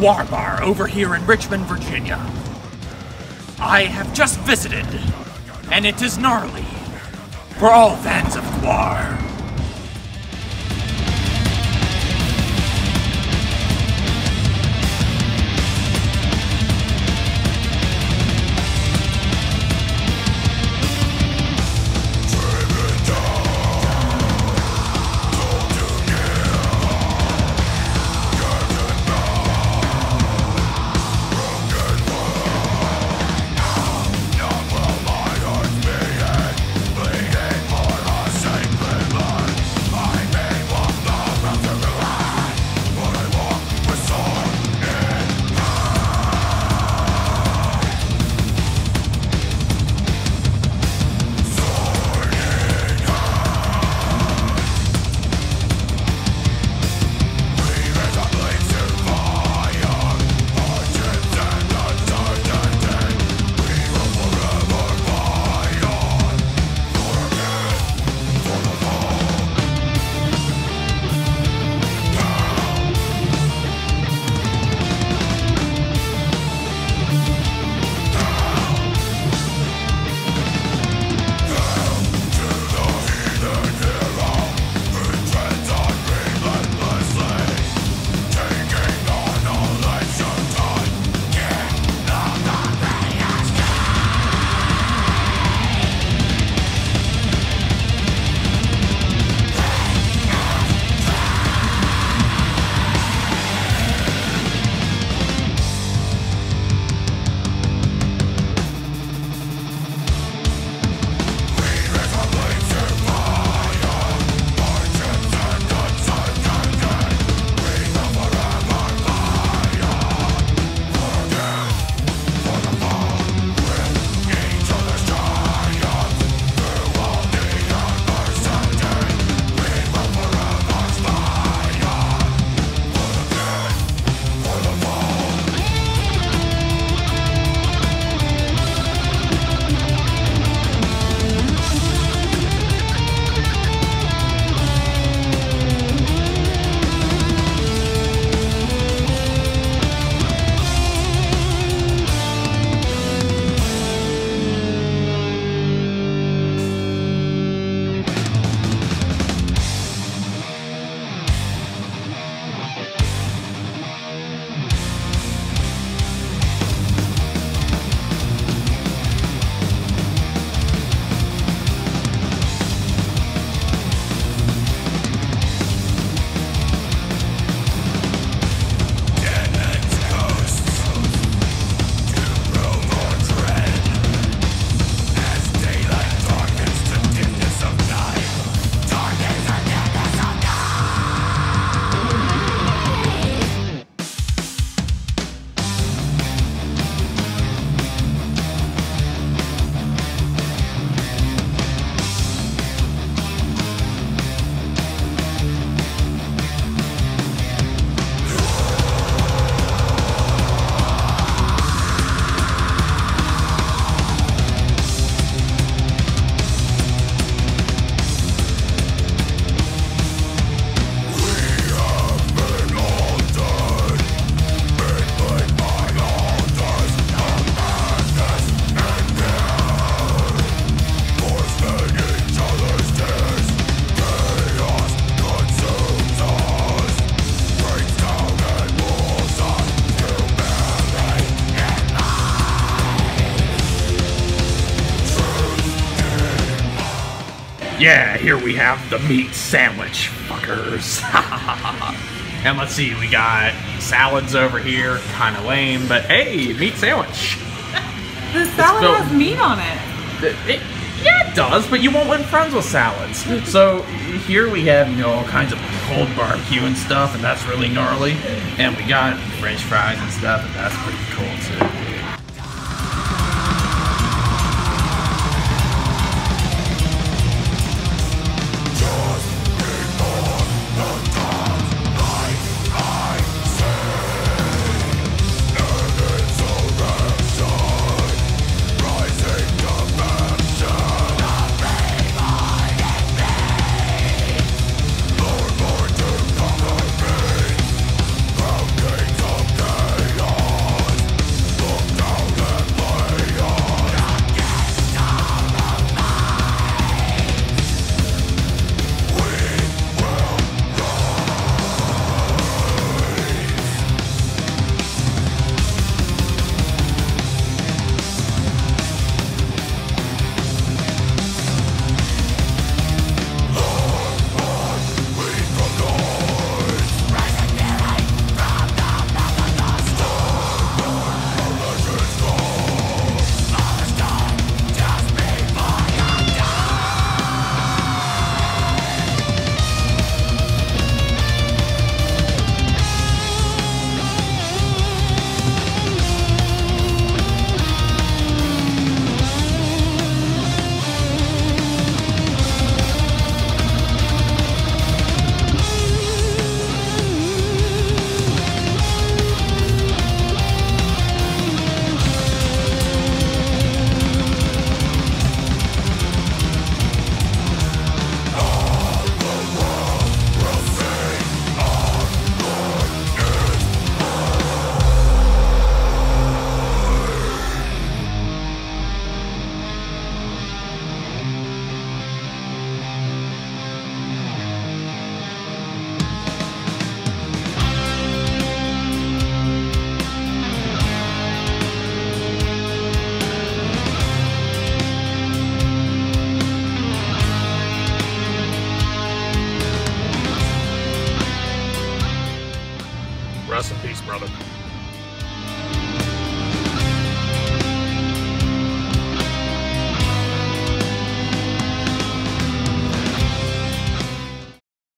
GWAR Bar over here in Richmond, Virginia. I have just visited, and it is gnarly for all fans of GWAR. Yeah, here we have the meat sandwich, fuckers. and let's see, we got salads over here, kind of lame, but hey, meat sandwich. The salad has meat on it. It- yeah, it does, but you won't win friends with salads. So here we have, you know, all kinds of cold barbecue and stuff, and that's really gnarly. And we got French fries and stuff, and that's pretty cool too. Rest in peace, brother.